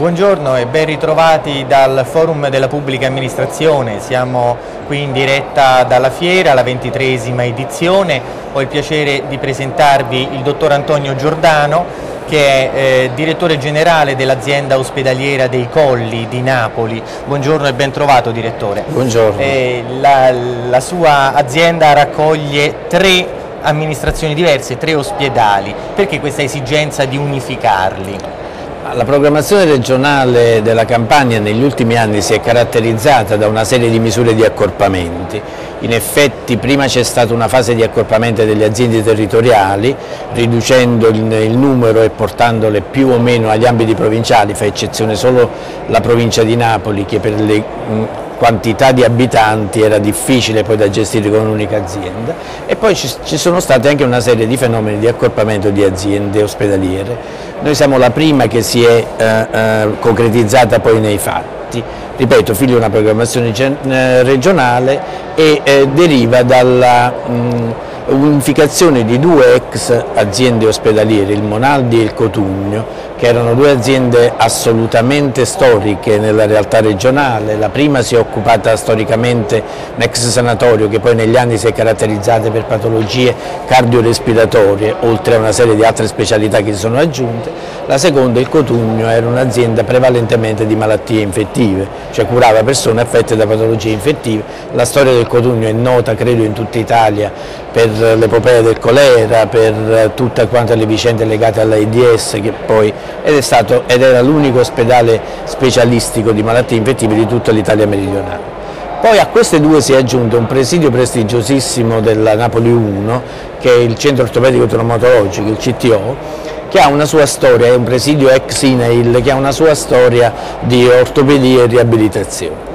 Buongiorno e ben ritrovati dal Forum della Pubblica Amministrazione. Siamo qui in diretta dalla fiera, la ventitresima edizione. Ho il piacere di presentarvi il dottor Antonio Giordano, che è eh, direttore generale dell'azienda ospedaliera dei Colli di Napoli. Buongiorno e ben trovato direttore. Buongiorno. Eh, la, la sua azienda raccoglie tre amministrazioni diverse, tre ospedali. Perché questa esigenza di unificarli? La programmazione regionale della Campania negli ultimi anni si è caratterizzata da una serie di misure di accorpamenti. In effetti prima c'è stata una fase di accorpamento delle aziende territoriali, riducendo il, numero e portandole più o meno agli ambiti provinciali, fa eccezione solo la provincia di Napoli che per le quantità di abitanti era difficile poi da gestire con un'unica azienda e poi ci, ci, sono state anche una serie di fenomeni di accorpamento di aziende ospedaliere. Noi siamo la prima che si è eh, eh, concretizzata poi nei fatti, ripeto, figlio di una programmazione eh, regionale e eh, deriva dalla mh, unificazione di due ex aziende ospedaliere, il Monaldi e il Cotugno, che erano due aziende assolutamente storiche nella realtà regionale, la prima si è occupata storicamente un ex sanatorio che poi negli anni si è caratterizzata per patologie cardiorespiratorie, oltre a una serie di altre specialità che si sono aggiunte, la seconda, il Cotugno, era un'azienda prevalentemente di malattie infettive, cioè curava persone affette da patologie infettive, la storia del Cotugno è nota credo in tutta Italia per l'epopea del colera, per tutte quante le vicende legate all'AIDS che poi ed, stato, ed era l'unico ospedale specialistico di malattie infettive di tutta l'Italia meridionale. Poi a queste due si è aggiunto un presidio prestigiosissimo della Napoli 1, che è il Centro Ortopedico Traumatologico, il CTO, che ha una sua storia, è un presidio ex INAIL, che ha una sua storia di ortopedia e riabilitazione.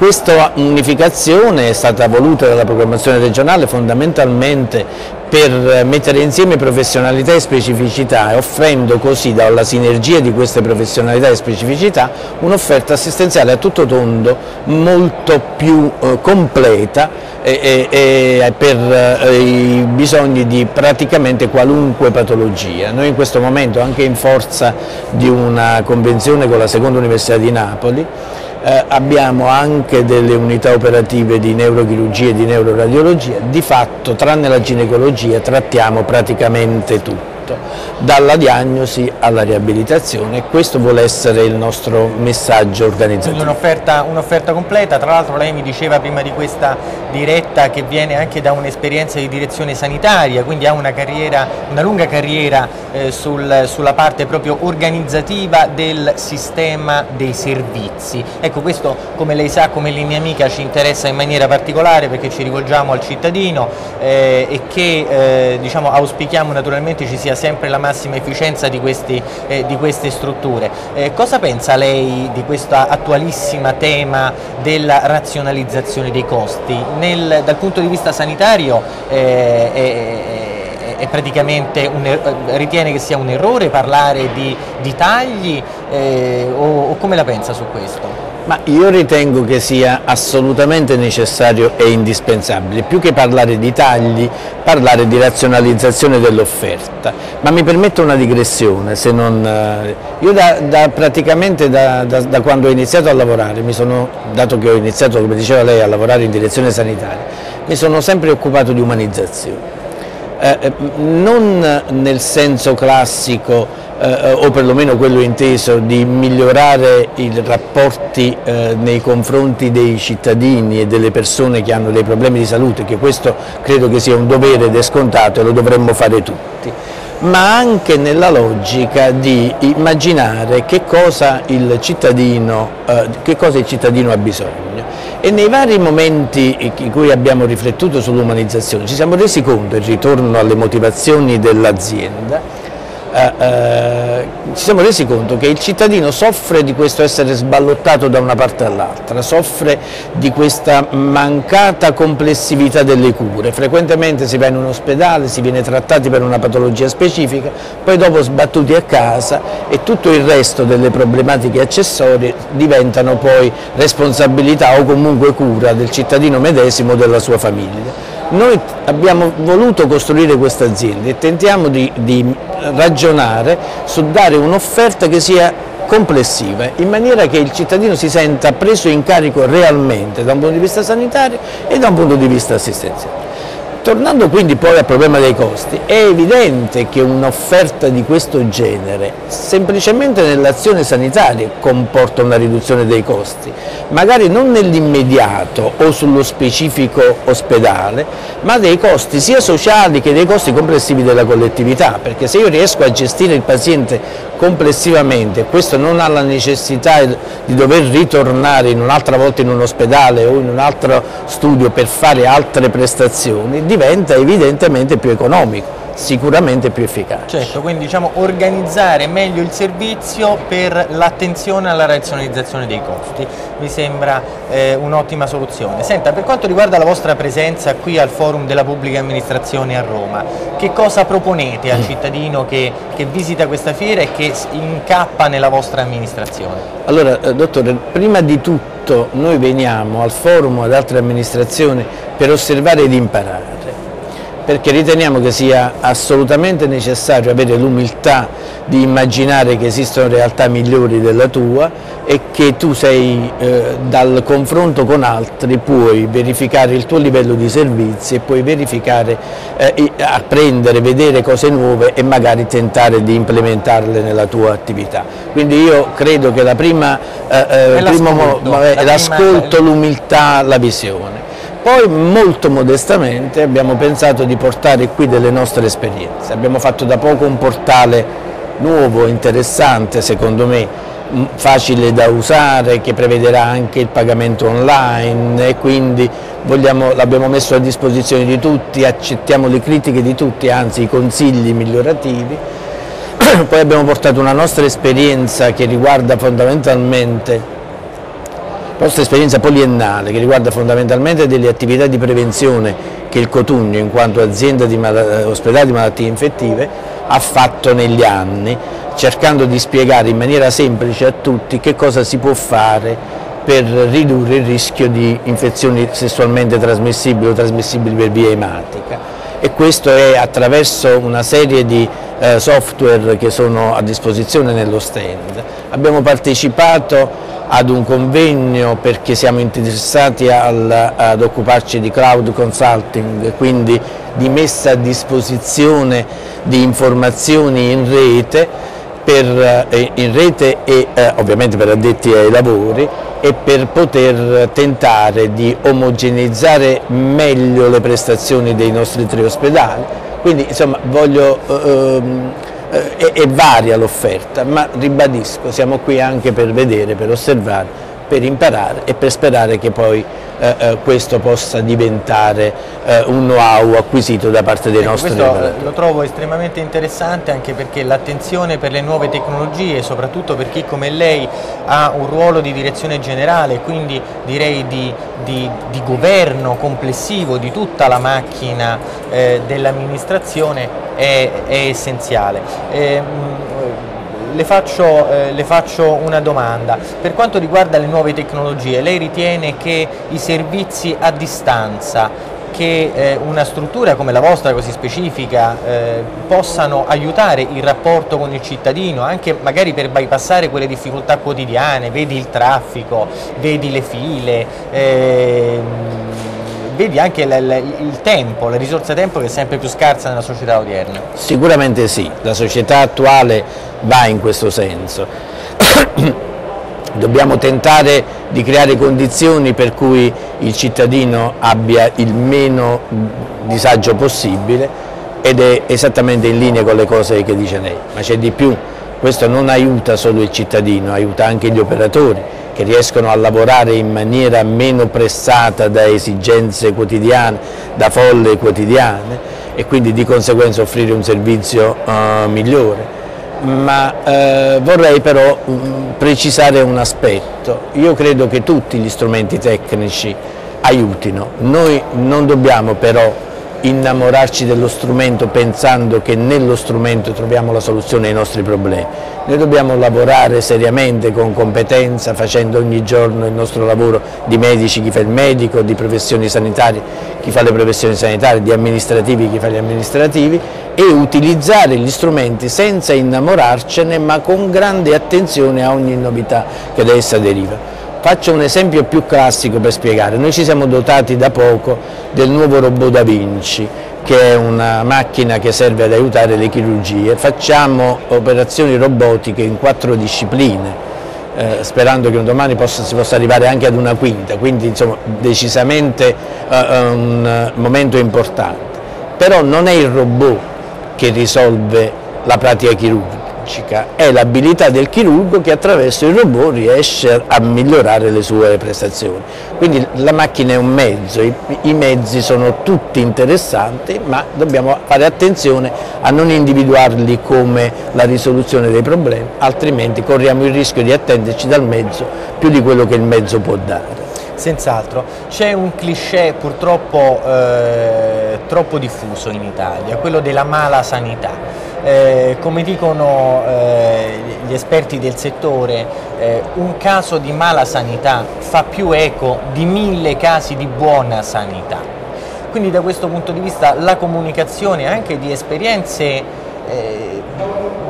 Questa unificazione è stata voluta dalla programmazione regionale fondamentalmente per mettere insieme professionalità e specificità, offrendo così dalla sinergia di queste professionalità e specificità un'offerta assistenziale a tutto tondo molto più eh, completa e, e, e per eh, i bisogni di praticamente qualunque patologia. Noi in questo momento, anche in forza di una convenzione con la seconda Università di Napoli, eh, abbiamo anche delle unità operative di neurochirurgia e di neuroradiologia, di fatto tranne la ginecologia trattiamo praticamente tutto tutto, dalla diagnosi alla riabilitazione questo vuole essere il nostro messaggio organizzativo. Un'offerta, un completa, tra l'altro lei mi diceva prima di questa diretta che viene anche da un'esperienza di direzione sanitaria, quindi ha una, carriera, una lunga carriera eh, sul, sulla parte proprio organizzativa del sistema dei servizi. Ecco questo come lei sa, come linea amica ci interessa in maniera particolare perché ci rivolgiamo al cittadino eh, e che eh, diciamo, auspichiamo naturalmente ci sia sempre la massima efficienza di, questi, eh, di queste strutture. Eh, cosa pensa lei di questo attualissima tema della razionalizzazione dei costi? Nel, dal punto di vista sanitario eh, un, er-, ritiene che sia un errore parlare di, di tagli eh, o, o come la pensa su questo? Ma io ritengo che sia assolutamente necessario e indispensabile, più che parlare di tagli, parlare di razionalizzazione dell'offerta. Ma mi permetto una digressione, non... Eh, io da, da praticamente da, da, da, quando ho iniziato a lavorare, sono, dato che ho iniziato, come diceva lei, a lavorare in direzione sanitaria, mi sono sempre occupato di umanizzazione. Eh, eh non nel senso classico eh, o perlomeno quello inteso di migliorare i rapporti eh, nei confronti dei cittadini e delle persone che hanno dei problemi di salute, che questo credo che sia un dovere ed è scontato e lo dovremmo fare tutti ma anche nella logica di immaginare che cosa il cittadino, eh, che cosa il cittadino ha bisogno. E nei vari momenti in cui abbiamo riflettuto sull'umanizzazione ci siamo resi conto, il ritorno alle motivazioni dell'azienda, eh, eh, ci siamo resi conto che il cittadino soffre di questo essere sballottato da una parte all'altra, soffre di questa mancata complessività delle cure, frequentemente si va in un ospedale, si viene trattati per una patologia specifica, poi dopo sbattuti a casa e tutto il resto delle problematiche accessorie diventano poi responsabilità o comunque cura del cittadino medesimo o della sua famiglia. Noi abbiamo voluto costruire questa azienda e tentiamo di, di ragionare su dare un'offerta che sia complessiva, in maniera che il cittadino si senta preso in carico realmente da un punto di vista sanitario e da un punto di vista assistenziale. Tornando quindi poi al problema dei costi, è evidente che un'offerta di questo genere semplicemente nell'azione sanitaria comporta una riduzione dei costi, magari non nell'immediato o sullo specifico ospedale, ma dei costi sia sociali che dei costi complessivi della collettività, perché se io riesco a gestire il paziente complessivamente, questo non ha la necessità di dover ritornare un'altra volta in un ospedale o in un altro studio per fare altre prestazioni, diventa evidentemente più economico sicuramente più efficace. Certo, quindi diciamo organizzare meglio il servizio per l'attenzione alla razionalizzazione dei costi, mi sembra eh, un'ottima soluzione. Senta, per quanto riguarda la vostra presenza qui al Forum della Pubblica Amministrazione a Roma, che cosa proponete al mm. cittadino che, che visita questa fiera e che incappa nella vostra amministrazione? Allora, eh, dottore, prima di tutto noi veniamo al Forum ad altre amministrazioni per osservare ed imparare perché riteniamo che sia assolutamente necessario avere l'umiltà di immaginare che esistono realtà migliori della tua e che tu sei eh, dal confronto con altri puoi verificare il tuo livello di servizi e puoi verificare, eh, apprendere, vedere cose nuove e magari tentare di implementarle nella tua attività. Quindi io credo che la prima, eh, eh l'ascolto, l'umiltà, la visione. Poi molto modestamente abbiamo pensato di portare qui delle nostre esperienze, abbiamo fatto da poco un portale nuovo, interessante secondo me, facile da usare, che prevederà anche il pagamento online e quindi l'abbiamo messo a disposizione di tutti, accettiamo le critiche di tutti, anzi i consigli migliorativi. Poi abbiamo portato una nostra esperienza che riguarda fondamentalmente la nostra esperienza poliennale che riguarda fondamentalmente delle attività di prevenzione che il Cotugno in quanto azienda di ospedale di malattie infettive ha fatto negli anni cercando di spiegare in maniera semplice a tutti che cosa si può fare per ridurre il rischio di infezioni sessualmente trasmissibili o trasmissibili per via ematica e questo è attraverso una serie di eh, software che sono a disposizione nello stand. Abbiamo partecipato ad un convegno perché siamo interessati al, ad occuparci di cloud consulting, quindi di messa a disposizione di informazioni in rete, per, eh, in rete e eh, ovviamente per addetti ai lavori e per poter tentare di omogeneizzare meglio le prestazioni dei nostri tre ospedali. Quindi insomma voglio ehm, eh, è, è varia l'offerta, ma ribadisco, siamo qui anche per vedere, per osservare, per imparare e per sperare che poi eh, eh, questo possa diventare eh, un know-how acquisito da parte dei ecco, nostri questo lo trovo estremamente interessante anche perché l'attenzione per le nuove tecnologie, soprattutto per chi come lei ha un ruolo di direzione generale, quindi direi di, di, di governo complessivo di tutta la macchina eh, dell'amministrazione è, è, essenziale. Eh, le faccio, eh, le faccio, una domanda. Per quanto riguarda le nuove tecnologie, lei ritiene che i servizi a distanza che eh, una struttura come la vostra così specifica eh, possano aiutare il rapporto con il cittadino, anche magari per bypassare quelle difficoltà quotidiane, vedi il traffico, vedi le file, eh, vedi anche il, il tempo, la risorsa tempo che è sempre più scarsa nella società odierna. Sicuramente sì, la società attuale va in questo senso. Dobbiamo tentare di creare condizioni per cui il cittadino abbia il meno disagio possibile ed è esattamente in linea con le cose che dice lei, ma c'è di più, questo non aiuta solo il cittadino, aiuta anche gli operatori che riescono a lavorare in maniera meno pressata da esigenze quotidiane, da folle quotidiane e quindi di conseguenza offrire un servizio uh, migliore. Ma eh, vorrei però um, precisare un aspetto, io credo che tutti gli strumenti tecnici aiutino, noi non dobbiamo però innamorarci dello strumento pensando che nello strumento troviamo la soluzione ai nostri problemi. Noi dobbiamo lavorare seriamente con competenza, facendo ogni giorno il nostro lavoro di medici, chi fa il medico, di professioni sanitarie, chi fa le professioni sanitarie, di amministrativi, chi fa gli amministrativi e utilizzare gli strumenti senza innamorarcene ma con grande attenzione a ogni novità che da essa deriva. Faccio un esempio più classico per spiegare, noi ci siamo dotati da poco del nuovo robot Da Vinci che è una macchina che serve ad aiutare le chirurgie, facciamo operazioni robotiche in quattro discipline, eh, sperando che un domani possa, si possa arrivare anche ad una quinta, quindi insomma decisamente eh, un momento importante. Però non è il robot che risolve la pratica chirurgica, chirurgica, è l'abilità del chirurgo che attraverso il robot riesce a migliorare le sue prestazioni. Quindi la macchina è un mezzo, i, i mezzi sono tutti interessanti, ma dobbiamo fare attenzione a non individuarli come la risoluzione dei problemi, altrimenti corriamo il rischio di attenderci dal mezzo più di quello che il mezzo può dare. Senz'altro, c'è un cliché purtroppo eh, troppo diffuso in Italia, quello della mala sanità eh, come dicono eh, gli esperti del settore, eh, un caso di mala sanità fa più eco di mille casi di buona sanità. Quindi da questo punto di vista la comunicazione anche di esperienze eh,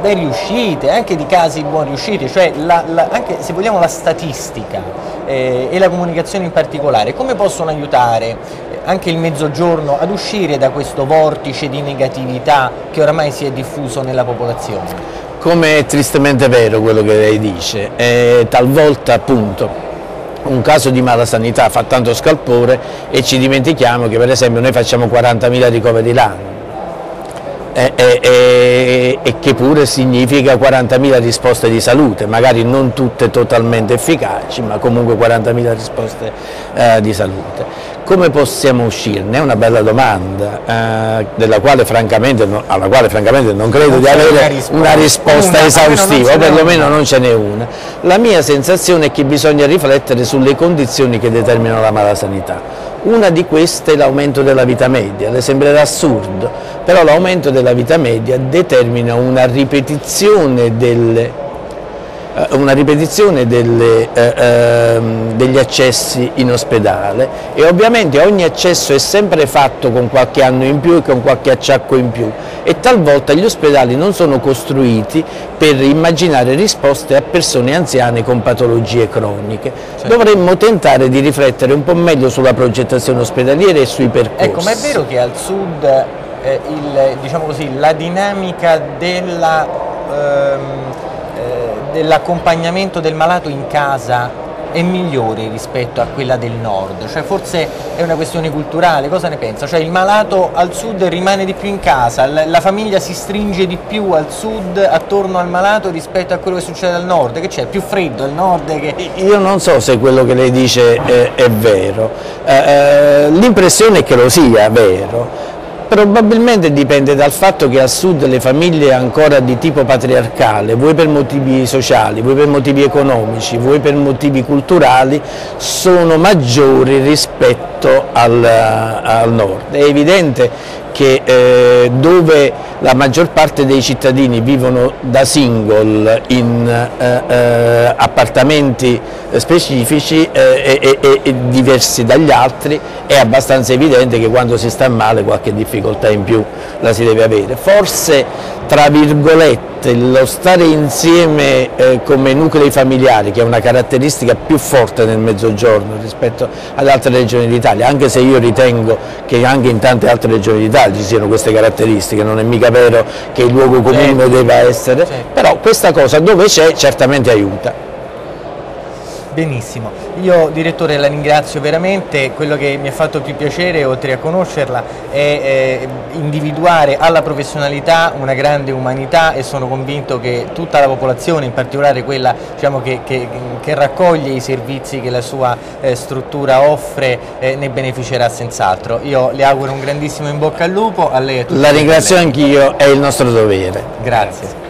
ben riuscite, anche di casi buon riusciti, cioè la, la, anche se vogliamo la statistica eh, e la comunicazione in particolare, come possono aiutare anche il mezzogiorno ad uscire da questo vortice di negatività che oramai si è diffuso nella popolazione? Come è tristemente vero quello che lei dice, eh, talvolta appunto un caso di mala sanità fa tanto scalpore e ci dimentichiamo che per esempio noi facciamo 40.000 ricoveri l'anno e, e, e, che pure significa 40.000 risposte di salute, magari non tutte totalmente efficaci, ma comunque 40.000 risposte eh, di salute. Come possiamo uscirne? È una bella domanda, eh, quale no, alla quale francamente non credo non di avere una risposta, una risposta una, esaustiva, o perlomeno non ce n'è una. La mia sensazione è che bisogna riflettere sulle condizioni che determinano la mala sanità una di queste è l'aumento della vita media, le sembrerà assurdo, però l'aumento della vita media determina una ripetizione delle eh, una ripetizione delle, eh, ehm, degli accessi in ospedale e ovviamente ogni accesso è sempre fatto con qualche anno in più e con qualche acciacco in più e talvolta gli ospedali non sono costruiti per immaginare risposte a persone anziane con patologie croniche. Certo. Dovremmo tentare di riflettere un po' meglio sulla progettazione ospedaliera e sui percorsi. Ecco, ma è vero che al sud eh, il, diciamo così, la dinamica della... Ehm, dell'accompagnamento del malato in casa è migliore rispetto a quella del nord, cioè forse è una questione culturale, cosa ne pensa? Cioè il malato al sud rimane di più in casa, la famiglia si stringe di più al sud attorno al malato rispetto a quello che succede al nord, che c'è? Più freddo al nord? Che... Io non so se quello che lei dice è, è vero, eh, eh, l'impressione è che lo sia vero, Probabilmente dipende dal fatto che al sud le famiglie ancora di tipo patriarcale, vuoi per motivi sociali, vuoi per motivi economici, vuoi per motivi culturali, sono maggiori rispetto al, al nord. È evidente che eh, dove la maggior parte dei cittadini vivono da single in eh, eh, appartamenti specifici eh, e, e, e, diversi dagli altri è abbastanza evidente che quando si sta male qualche difficoltà in più la si deve avere. Forse tra virgolette lo stare insieme eh, come nuclei familiari che è una caratteristica più forte nel mezzogiorno rispetto ad altre regioni d'Italia, anche se io ritengo che anche in tante altre regioni d'Italia ci siano queste caratteristiche, non è mica vero che il luogo comune certo. debba essere, certo. però questa cosa dove c'è certamente aiuta. Benissimo, io direttore la ringrazio veramente, quello che mi ha fatto più piacere oltre a conoscerla è eh, individuare alla professionalità una grande umanità e sono convinto che tutta la popolazione, in particolare quella diciamo, che, che, che, raccoglie i servizi che la sua eh, struttura offre, eh, ne beneficerà senz'altro. Io le auguro un grandissimo in bocca al lupo, a lei e a tutti. La ringrazio anch'io, è il nostro dovere. Grazie.